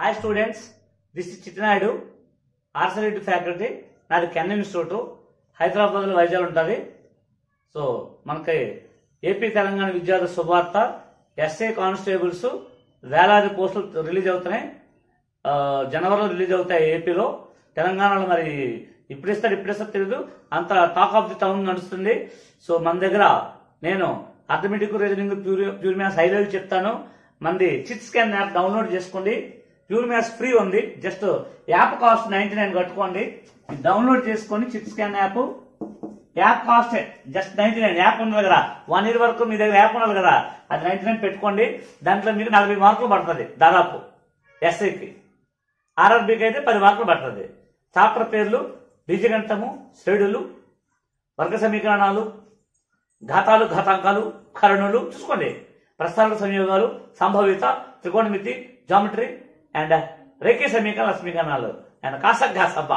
Hi students this is Chittinaidu ఆర్సరెడ్డి faculty నాది Ken institute హైదరాబాద్లో వైజాగ్ ఉంటుంది. సో మనకి ఏపీ తెలంగాణ విద్యార్థి శుభార్త ఎస్ఏ కానిస్టేబుల్స్ వేలాది పోస్టులు రిలీజ్ అవుతున్నాయి. జనవరిలో రిలీజ్ అవుతాయి ఏపీలో తెలంగాణలో మరి ఇప్పుడిస్తారు ఇప్పుడిస్తారు తెలియదు అంత టాక్ ఆఫ్ ది టౌన్ నడుస్తుంది. సో మన దగ్గర నేను arithmetic reasoning pure pure maths highlight చెప్తాను. మంది చిట్ స్కాన్ యాప్ డౌన్లోడ్ చేసుకోండి. ప్యూర్ మ్యాథ్స్ ఫ్రీ ఉంది. Just app cost ninety nine కట్టుకోండి డౌన్లోడ్ చేసుకొని chit scan app app cost just ninety nine app ఉన్నది కదా. వన్ ఇయర్ వరకు మీ దగ్గర యాప్ ఉన్నది కదా. అది నైన్టీ నైన్ పెట్టుకోండి. దాంట్లో మీకు నలభై మార్కులు పడుతుంది దాదాపు. ఎస్ఐకి ఆర్ఆర్బీకి అయితే పది మార్కులు పడుతుంది. చాప్టర్ పేర్లు బీజగణితము శ్రేణులు వర్గ సమీకరణాలు ఘాతాలు ఘాతాంకాలు కరణులు చూసుకోండి. ప్రస్తారణ సంయోగాలు సంభావ్యత త్రికోణమితి జామెట్రీ అండ్ రేఖీ సమీకరణ సమీకరణాలు అండ్ కాసక్ సభ.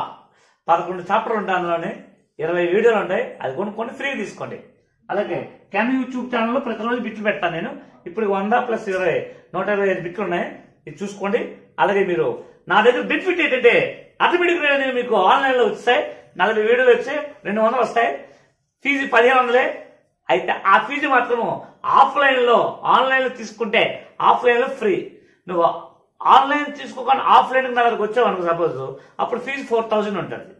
పదకొండు చాప్టర్ ఉంటానులోనే ఇరవై వీడియోలు ఉంటాయి. అది కొనుక్కొని ఫ్రీ తీసుకోండి. అలాగే కెన్ యూట్యూబ్ ఛానల్లో ప్రతిరోజు బిట్లు పెడతాను నేను. ఇప్పుడు వంద ప్లస్ ఇరవై నూట ఇరవై ఐదు బిట్లు ఉన్నాయి. ఇది చూసుకోండి. అలాగే మీరు నా దగ్గర బెనిఫిట్ ఏంటంటే ఆటోమేటిక్ మీకు ఆన్లైన్లో వచ్చాయి నలభై వీడియోలు వచ్చాయి. రెండు వందలు వస్తాయి. ఫీజు పదిహేను వందలే. అయితే ఆ ఫీజు మాత్రము ఆఫ్లైన్లో ఆన్లైన్లో తీసుకుంటే ఆఫ్లైన్లో ఫ్రీ. నువ్వు ఆన్లైన్ తీసుకోకుండా ఆఫ్లైన్ నా దగ్గరకు వచ్చావు అనుకో సపోజ్ అప్పుడు ఫీజు ఫోర్ థౌజండ్ ఉంటుంది.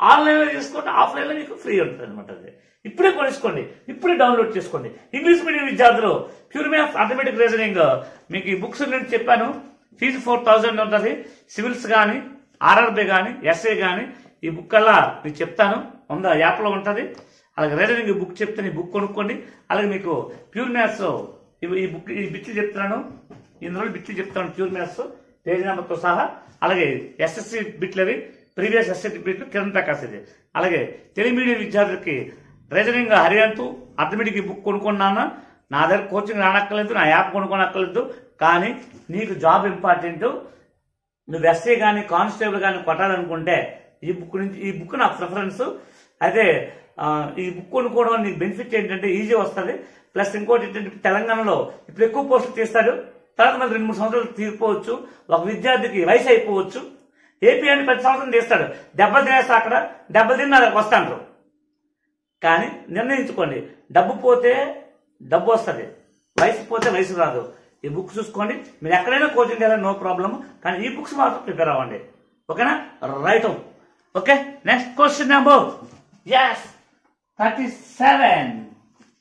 ఆన్లైన్లో తీసుకుంటే ఆఫ్లైన్లో మీకు ఫ్రీ ఉంటుంది అనమాట అది. ఇప్పుడే కొనుక్కోండి ఇప్పుడే డౌన్లోడ్ చేసుకోండి. ఇంగ్లీష్ మీడియం విద్యార్థులు ప్యూర్ మ్యాథ్స్ ఆటోమేటిక్ రీజనింగ్ మీకు ఈ బుక్స్ నేను చెప్పాను ఫీజు ఫోర్ థౌజండ్ ఉంటుంది. సివిల్స్ కానీ ఆర్ఆర్బి కానీ ఎస్ఏ కానీ ఈ బుక్ అలా మీకు చెప్తాను. ఉందా? యాప్లో ఉంటుంది. అలాగే రీజనింగ్ బుక్ చెప్తే ఈ బుక్ కొనుక్కోండి. అలాగే మీకు ప్యూర్ మ్యాథ్స్ ఈ బుక్ ఈ బిట్లు చెప్తున్నాను. ఇందులో బిట్లు చెప్తాను ప్యూర్ మ్యాథ్స్ పేజీ నెంబర్తో సహా. అలాగే ఎస్ఎస్సి బిట్లు అవి ప్రీవియస్ ఎస్ఎస్సి బిట్లు కిరణ్ ప్రకాశ్ ఇది. అలాగే తెలుగు మీడియం విద్యార్థులకి రీజనింగ్ హరియంతు అథమెటిక్ బుక్ కొనుక్కున్నాను? నా దగ్గర కోచింగ్ రానక్కర్లేదు నా యాప్ కొనుక్కోనక్కర్లేదు కానీ నీకు జాబ్ ఇంపార్టెంట్ నువ్వు ఎస్ఏ కానీ కానిస్టేబుల్ కానీ కొట్టాలనుకుంటే ఈ బుక్ నుంచి ఈ బుక్ నా ప్రిఫరెన్స్ అయితే ఈ బుక్ కొనుక్కోవడం నీకు బెనిఫిట్ ఏంటంటే ఈజీ వస్తుంది. ప్లస్ ఇంకోటి ఏంటంటే తెలంగాణలో ఇప్పుడు ఎక్కువ పోస్టులు తీస్తాడు తర్వాత మళ్ళీ రెండు మూడు సంవత్సరాలు తీరిపోవచ్చు. ఒక విద్యార్థికి వయసు అయిపోవచ్చు. ఏపీ అని ప్రతి సంవత్సరం తీస్తాడు. దెబ్బలు తినేస్తా అక్కడ దెబ్బలు తిన్న అక్కడికి వస్తాంటారు కానీ నిర్ణయించుకోండి. డబ్బు పోతే డబ్బు వస్తుంది. వయసు పోతే వయసు రాదు. ఈ బుక్ చూసుకోండి. మీరు ఎక్కడైనా కోచింగ్ వెళ్ళాలి నో ప్రాబ్లం. కానీ ఈ బుక్స్ మాత్రం ప్రిపేర్ అవ్వండి. ఓకేనా? Right okay next question number. Yes thirty seven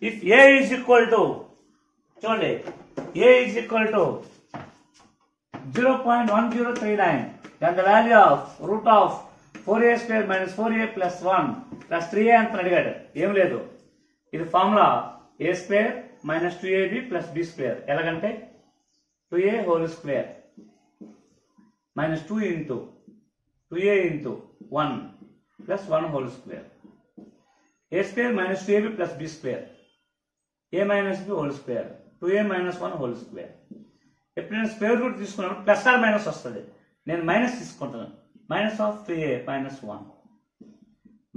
if A is equal to చూడండి. A is equal to zero point one zero three nine and the value of root of four A square minus four A plus one plus three A అంత అడిగాడు. ఏం లేదు. ఇది formula A square minus two AB plus B square ఎలాగంటే? Two A whole square minus two into two A into one plus one whole square A square minus two AB plus B square A minus B whole square two A minus one whole square ఎప్పుడైనా square root తీసుకున్నప్పుడు plus or minus వస్తుంది. నేను minus తీసుకుంటాను. Minus of two A minus one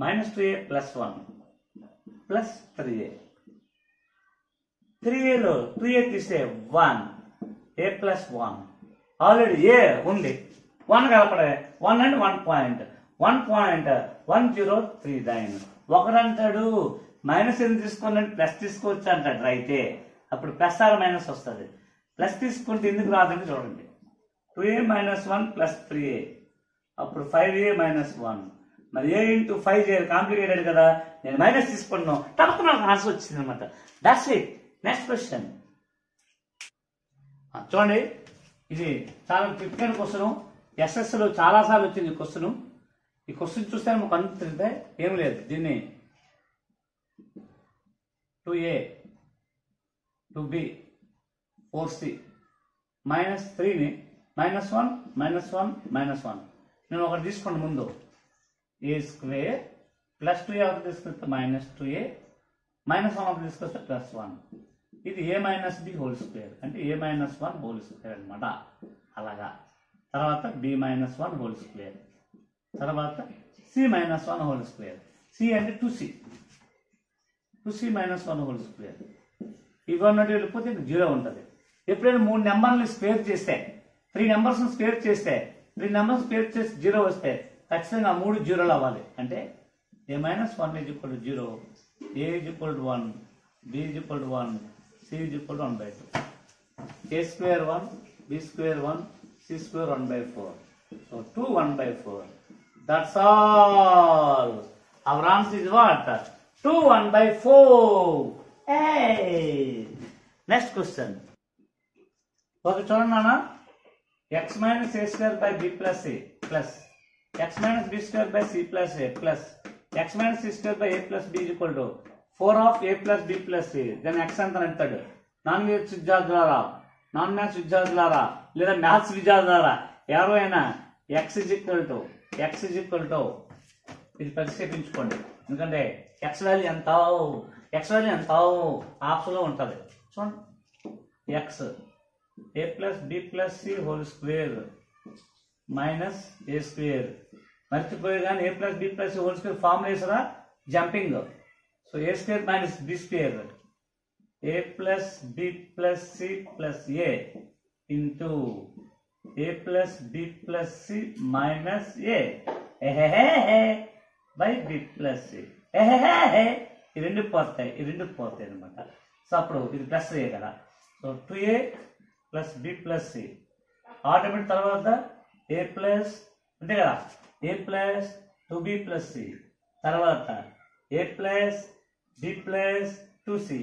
minus two A plus one plus three A three ఏలో two A తీసే one A plus one already A ఉంది. One కలపడే one and one point one point one zero three nine ఒకడంటాడు minus ఎందుకు తీసుకుని plus తీసుకోవచ్చు అంటాడు అయితే అప్పుడు plus or minus వస్తుంది. ప్లస్ తీసుకుంటే ఎందుకు రాదండి చూడండి. Two A minus one plus three A. అప్పుడు ఫైవ్ ఏ మైనస్ వన్. మరి ఏ ఇంటూ ఫైవ్ చేయాలి? కాంప్లికేటెడ్ కదా. నేను మైనస్ తీసుకున్నాను. తప్పక నాకు ఆన్సర్ వచ్చింది అనమాట దాట్స్ ఇట్ నెక్స్ట్ క్వశ్చన్ చూడండి. ఇది చాలా టిపికల్ క్వశ్చన్. ఎస్ఎస్లో చాలా సార్లు వచ్చింది ఈ క్వశ్చన్. ఈ క్వశ్చన్ చూస్తే మాకు అనుకుంటుంటే ఏం లేదు. దీన్ని two A. Two B four C minus త్రీని minus one minus one minus one నేను ఒకటి తీసుకోండి ముందు. A square plus two A ఒకటి తీసుకొస్తే minus two A minus one ఒకటి తీసుకొస్తే ప్లస్ వన్ ఇది A minus B whole square అంటే A minus one whole square అనమాట అలాగా. తర్వాత B minus one whole square తర్వాత C minus one whole square C అంటే two C two C minus one whole square ఇవి అన్నట్టు వెళ్ళిపోతే జీరో ఉంటుంది. ఎప్పుడైనా మూడు నెంబర్లు స్పేర్ చేస్తే త్రీ నెంబర్స్ స్పేర్ చేస్తే త్రీ నెంబర్స్ స్పేర్ చేసి జీరో వస్తే ఖచ్చితంగా ఆ మూడు జీరోలు అవ్వాలి. అంటే a minus one is equal to zero a is equal to one b is equal to one c is equal to one by two a square one b square one c square one by four so two one by four that's all our answer is what two one by four next question question. ఒక చూడండి నాన్న. X minus a square by b plus a plus x minus b square by c plus a plus x minus c square by a plus b equal to four of a plus b plus c దాన్ని x ఎంత అంటాడు non maths విద్యార్థులారా? Non maths విద్యార్థులారా? లేదా maths విద్యార్థులారా? ఎవరైనా x is equal to x is equal to ఇది ప్రతిక్షేపించుకోండి ఎందుకంటే ఎక్స్ వాల్యూ ఎంత ఎక్స్ వాల్యూ ఎంత ఆప్షన్లో ఉంటుంది. చూడండి. X a plus b plus c whole square minus a square మర్చిపోయి కానీ a plus b plus c whole square formula వేసారా? Jumping so a square minus b square a plus b plus c plus a into a plus b plus c minus a by b plus c ఈ రెండు పోతాయి ఈ రెండు పోతాయి అనమాట so అప్పుడు ఇది ప్లస్ ఏ కదా. So two a plus b plus c automatic తర్వాత ఏ ప్లస్ అంతే కదా? A plus two b plus c తర్వాత a plus b plus two c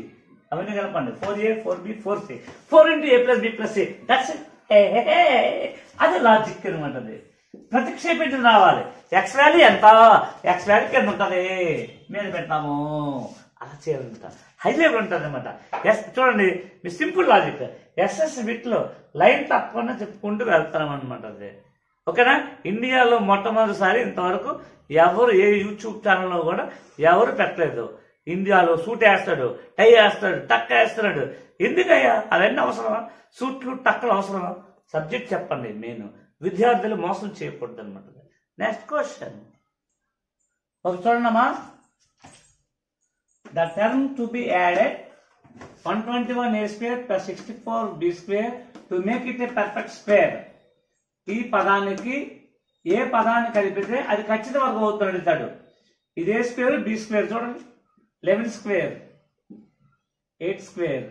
అవన్నీ కలపండి. Four a four b four c four into a plus b plus c that's అది logic అనమాట అది. ప్రతిక్షేపించి రావాలి. ఎక్స్ వాల్యూ ఎంత? ఎక్స్ వాల్యూ కింద ఉంటుంది. మీద పెట్టాము అలా చేయాలంట. హై లెవెల్ ఉంటుంది అనమాట ఎస్ చూడండి మీ సింపుల్ లాజిక్ ఎస్ఎస్ విట్లో లైన్ తప్పకుండా చెప్పుకుంటూ వెళ్తాం అనమాట అది. ఓకేనా? ఇండియాలో మొట్టమొదటిసారి ఇంతవరకు ఎవరు ఏ యూట్యూబ్ ఛానల్లో కూడా ఎవరు పెట్టలేదు. ఇండియాలో సూట్ వేస్తాడు టై వేస్తాడు టక్ వేస్తున్నాడు. ఎందుకయ్యా? అవన్నీ అవసరమా? సూట్లు టక్కలు అవసరమా? సబ్జెక్ట్ చెప్పండి మెయిన్ విద్యార్థులు మోసం చేయకూడదు అనమాట నెక్స్ట్ క్వశ్చన్ ఒక చూడండమ్మా the term to be added one twenty one a square plus sixty four b square to make it a perfect square ఈ పదానికి ఏ పదాన్ని కలిపితే అది ఖచ్చిత వర్గం అవుతుంది అడుగుతాడు. ఇది ఏ స్క్వేర్ బి స్క్వేర్ చూడండి. Eleven square eight square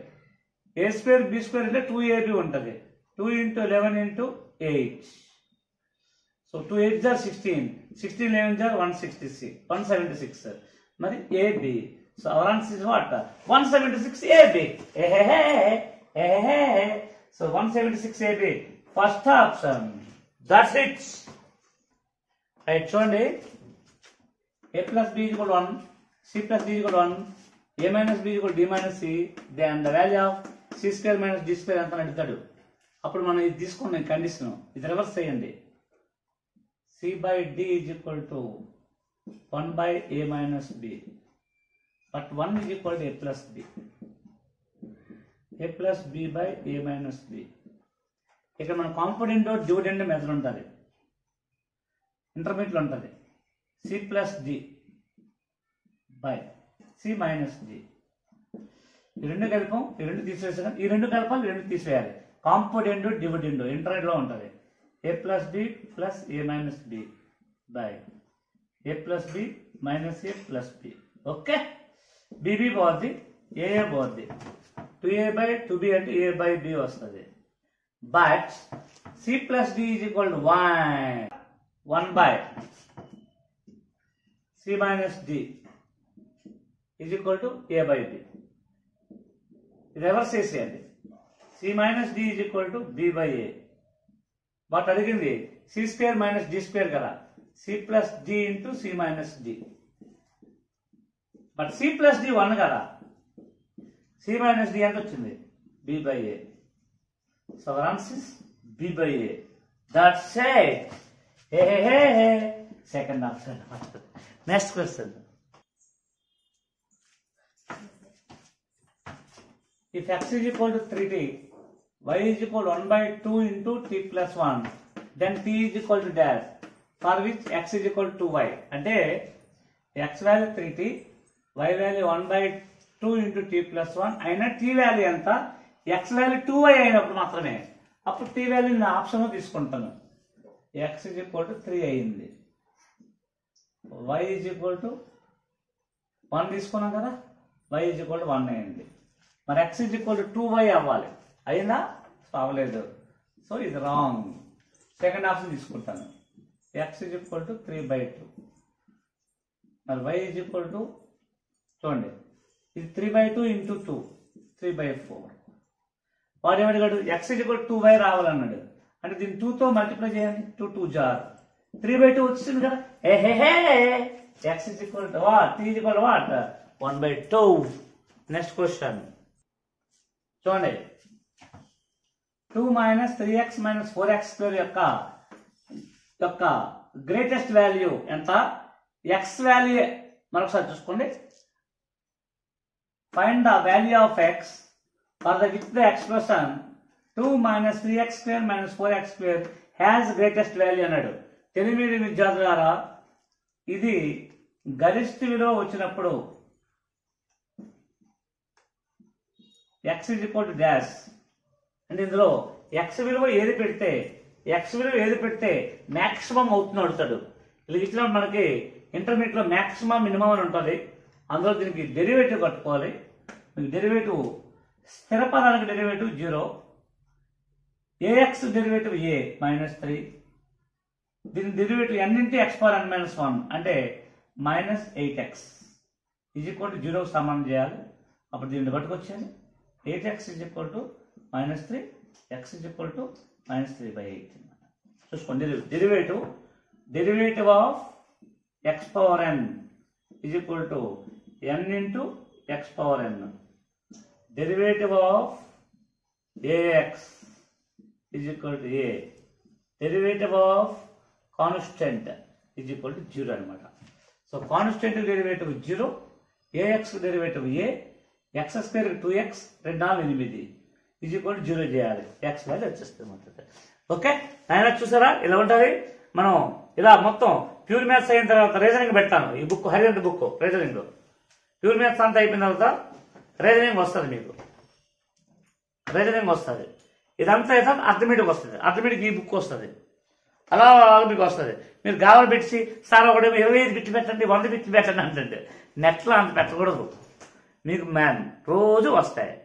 a square b square అంటే టూ ఏబి ఉంటుంది. Two into eleven into eight so two eight jar sixteen sixteen eleven jar one sixty six one seventy six మరి a b so our answer is what one seventy six a b so one seventy six a b first option that's it right చూడండి a plus b equal one c plus d equal one a minus b equal d minus c then the value of c square minus d square ఎంత అడుగుతాడు అప్పుడు మనం ఇది తీసుకున్నాం condition ఇది reverse చేయండి. C by d is equal to one by a minus b but one is equal to a plus b a plus b by a minus b ఇక్కడ మన కాంపోనెంట్ డివిడెండ్ మెథడ్ ఉంటుంది. ఇంటర్మీడియట్లో ఉంటుంది. C plus d by c minus d ఈ రెండు కలిపం ఈ రెండు తీసివేసాం. ఈ రెండు కలపాలి రెండు తీసివేయాలి. కాంపోనెంట్ డివిడెండ్ ఇంటర్మీడియట్లో ఉంటుంది. A plus b plus a minus b by a plus b minus a plus b okay b b పోద్ది ఏఏ పోద్ది two a by two b అంటే ఏ బై బి వస్తుంది. But c plus d is equal to one one by c minus d is equal to a by b reverse చేసేయండి c minus d is equal to b by a but అడిగింది c square minus d square కదా. C plus d into c minus d but c plus d one కదా. C minus D ఎంత వచ్చింది? B by a so answer b by a that's hey hey hey second option next question if x is equal to 3t, y is equal to 1 by 2 into t plus 1, then t is equal to dash, for which x is equal to y. అంటే x value 3t, y value 1 by 2 into t plus 1 అయినా t value ఎంత? x value 2y అయినప్పుడు మాత్రమే. అప్పుడు tea value నేను option తీసుకుంటాను. X is equal to three అయింది. Y is equal to one తీసుకున్నాం కదా? Y is equal to one అయింది. మరి x is equal to two y అవ్వాలి. అయిందా సో అవ్వలేదు సో ఇది రాంగ్ సెకండ్ ఆప్షన్ తీసుకుంటాను. X is equal to three by two మరి వై ఈజ్ ఈక్వల్ టు చూడండి. ఇది three by two into two three by four వాడు ఏమడిగాడు x is equal to y రావాలన్నాడు. అంటే దీన్ని టూతో మల్టిప్లై చేయండి. టూ టూ జార్ త్రీ బై టూ వచ్చింది కదా? ఏ hey hey x is equal to what three is equal what one by two next question చూడండి. Two minus three x minus four x square యొక్క యొక్క గ్రేటెస్ట్ వాల్యూ ఎంత? X value మరొకసారి చూసుకోండి. Find the value of x for the with the expression two minus three x square minus four x square has greatest value అన్నాడు. Telugu medium విద్యార్థులారా ఇది గరిష్ట విలువ వచ్చినప్పుడు x is equal to dash అంటే ఇందులో ఎక్స్ విలువ ఏది పెడితే ఎక్స్ విలువ ఏది పెడితే మాక్సిమం అవుతుంది అడుగుతాడు. ఇలా ఇట్లా మనకి ఇంటర్మీడియట్లో మాక్సిమం మినిమం అని ఉంటుంది. అందులో దీనికి డెరివేటివ్ కట్టుకోవాలి. మీకు డెరివేటివ్ స్థిర పదానికి derivative zero a x derivative a minus three దీని డెరివేటివ్ ఎన్నింటి x power n minus one అంటే minus eight x is equal to జీరోకి సమానం చేయాలి. అప్పుడు దీన్ని పట్టుకొచ్చేది eight x is equal to minus three x is equal to minus three by eight చూసుకోండి derivative derivative of x power n is equal to n into x power n derivative of a x is equal to a derivative of constant is equal to zero అనమాట. So constant derivative zero a x derivative a x square two x రెండు నాలుగు ఎనిమిది. Is equal to zero చేయాలి. X value వచ్చేస్తుంది okay? ఆయన చూసారా? ఇలా ఉంటుంది? మనం ఇలా మొత్తం ప్యూర్ మ్యాథ్స్ అయిన తర్వాత రీజనింగ్ పెడతాను. ఈ book Arihant book reasoning pure maths అంతా అయిపోయిన తర్వాత రీజనింగ్ వస్తుంది మీకు. రీజనింగ్ వస్తుంది. ఇదంతా అయితే అర్థమెటిక్ వస్తుంది. అర్థమెటిక్ ఈ బుక్ వస్తుంది. అలా మీకు వస్తుంది. మీరు గావలు పెట్టి సార్ ఒకటి ఇరవై ఐదు బిట్టి పెట్టండి వంద బిట్టి పెట్టండి అంటే నెట్లో అంత పెట్టకూడదు. మీకు మ్యామ్ రోజు వస్తాయి.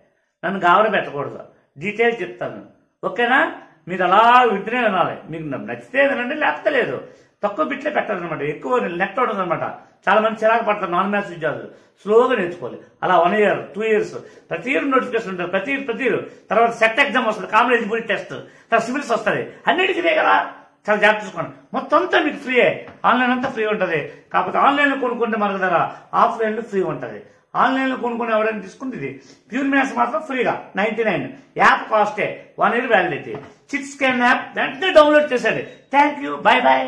నన్ను గావలు పెట్టకూడదు. డీటెయిల్ చెప్తాను ఓకేనా? మీరు అలా వింటూనే వినాలి మీకు నచ్చితే వినండి లేకపోతే లేదు. తక్కువ బిట్లే పెట్టాలన్నమాట. ఎక్కువ నెట్ ఉండదు అనమాట చాలా మంది చిరాకు పడతారు నాన్ మ్యాథ్స్ విద్యార్థులు స్లోగా నేర్చుకోవాలి. అలా వన్ ఇయర్ టూ ఇయర్స్. ప్రతి ఇయర్ నోటిఫికేషన్ ఉంటుంది. ప్రతి ప్రతి ఇయర్. తర్వాత సెట్ ఎగ్జామ్ వస్తుంది. Common eligibility test. తర్వాత సివిల్స్ వస్తుంది అన్నిటికీ కదా. చాలా జాగ్రత్త చూసుకోండి. మొత్తం అంతా మీకు ఫ్రీయే. ఆన్లైన్ అంతా ఫ్రీ ఉంటుంది. కాకపోతే ఆన్లైన్లో కొనుక్కుంటే మనకు ధర ఆఫ్లైన్లో ఫ్రీ ఉంటుంది. ఆన్లైన్లో కొనుక్కుని ఎవరైనా తీసుకుంటే ఇది ప్యూర్ మ్యాథ్స్ మాత్రం ఫ్రీగా నైన్టీ నైన్ యాప్ కాస్టే వన్ ఇయర్ వ్యాలిడిటీ చిట్ స్కాన్ యాప్ వెంటనే డౌన్లోడ్ చేసేది థ్యాంక్ యూ బై బాయ్